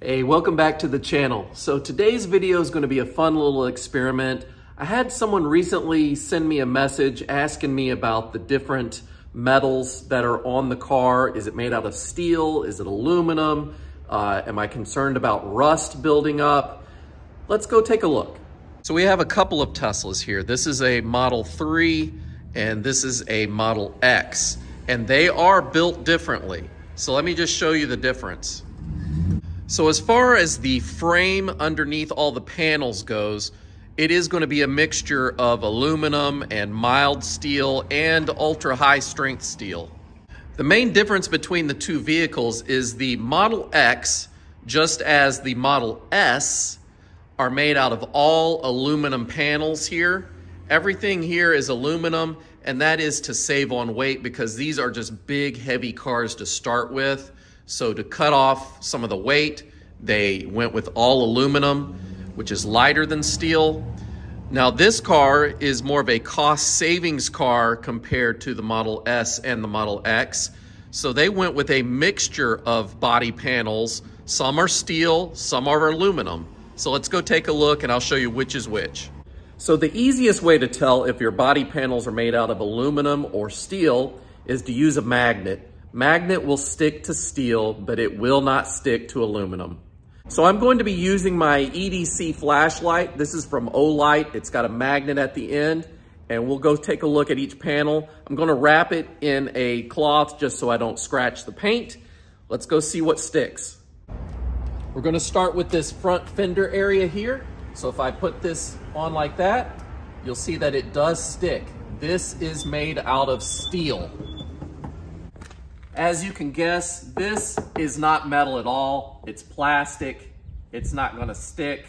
Hey, welcome back to the channel. So today's video is going to be a fun little experiment. I had someone recently send me a message asking me about the different metals that are on the car. Is it made out of steel? Is it aluminum? Uh, am I concerned about rust building up? Let's go take a look. So we have a couple of Teslas here. This is a Model 3 and this is a Model X and they are built differently. So let me just show you the difference. So as far as the frame underneath all the panels goes, it is going to be a mixture of aluminum and mild steel and ultra high strength steel. The main difference between the two vehicles is the Model X, just as the Model S, are made out of all aluminum panels here. Everything here is aluminum, and that is to save on weight because these are just big, heavy cars to start with. So to cut off some of the weight, they went with all aluminum, which is lighter than steel. Now this car is more of a cost savings car compared to the Model S and the Model X. So they went with a mixture of body panels. Some are steel, some are aluminum. So let's go take a look and I'll show you which is which. So the easiest way to tell if your body panels are made out of aluminum or steel is to use a magnet. Magnet will stick to steel, but it will not stick to aluminum. So I'm going to be using my EDC flashlight. This is from Olight. It's got a magnet at the end and we'll go take a look at each panel. I'm gonna wrap it in a cloth just so I don't scratch the paint. Let's go see what sticks. We're gonna start with this front fender area here. So if I put this on like that, you'll see that it does stick. This is made out of steel. As you can guess, this is not metal at all. It's plastic. It's not gonna stick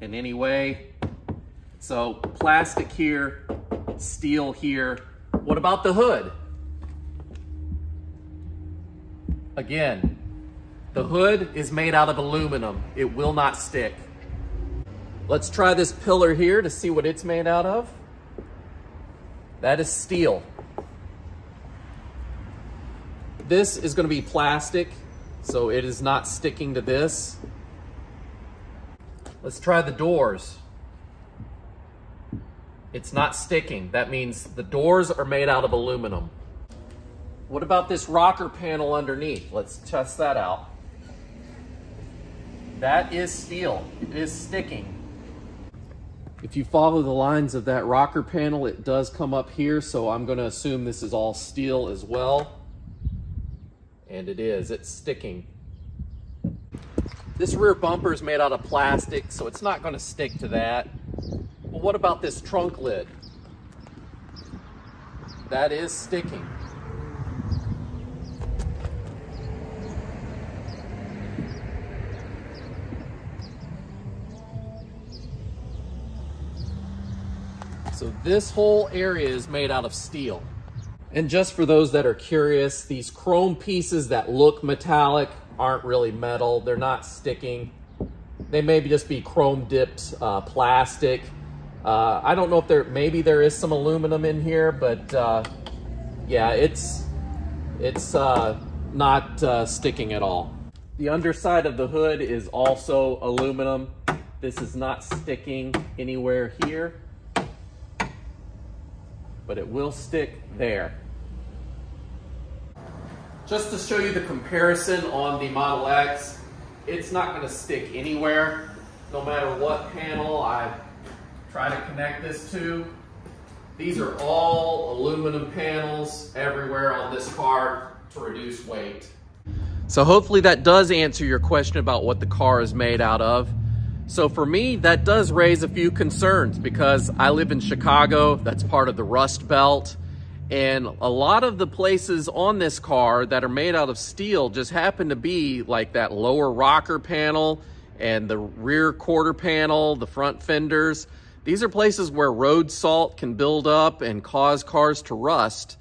in any way. So plastic here, steel here. What about the hood? Again, the hood is made out of aluminum. It will not stick. Let's try this pillar here to see what it's made out of. That is steel. This is gonna be plastic, so it is not sticking to this. Let's try the doors. It's not sticking. That means the doors are made out of aluminum. What about this rocker panel underneath? Let's test that out. That is steel. It is sticking. If you follow the lines of that rocker panel, it does come up here, so I'm gonna assume this is all steel as well. And it is, it's sticking. This rear bumper is made out of plastic, so it's not gonna stick to that. But what about this trunk lid? That is sticking. So this whole area is made out of steel. And just for those that are curious, these chrome pieces that look metallic aren't really metal. They're not sticking. They may just be chrome dipped uh, plastic. Uh, I don't know if there, maybe there is some aluminum in here, but uh, yeah, it's, it's uh, not uh, sticking at all. The underside of the hood is also aluminum. This is not sticking anywhere here, but it will stick there. Just to show you the comparison on the Model X, it's not going to stick anywhere, no matter what panel I try to connect this to. These are all aluminum panels everywhere on this car to reduce weight. So hopefully that does answer your question about what the car is made out of. So for me, that does raise a few concerns because I live in Chicago. That's part of the Rust Belt. And a lot of the places on this car that are made out of steel just happen to be like that lower rocker panel and the rear quarter panel, the front fenders. These are places where road salt can build up and cause cars to rust.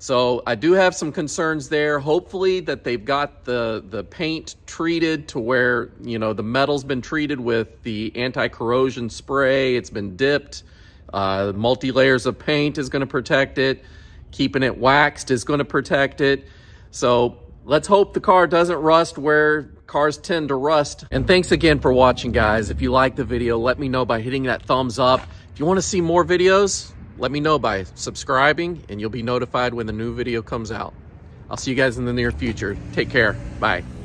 So I do have some concerns there. Hopefully that they've got the, the paint treated to where, you know, the metal's been treated with the anti-corrosion spray. It's been dipped. Uh, multi-layers of paint is going to protect it. Keeping it waxed is going to protect it. So let's hope the car doesn't rust where cars tend to rust. And thanks again for watching, guys. If you like the video, let me know by hitting that thumbs up. If you want to see more videos, let me know by subscribing and you'll be notified when the new video comes out. I'll see you guys in the near future. Take care. Bye.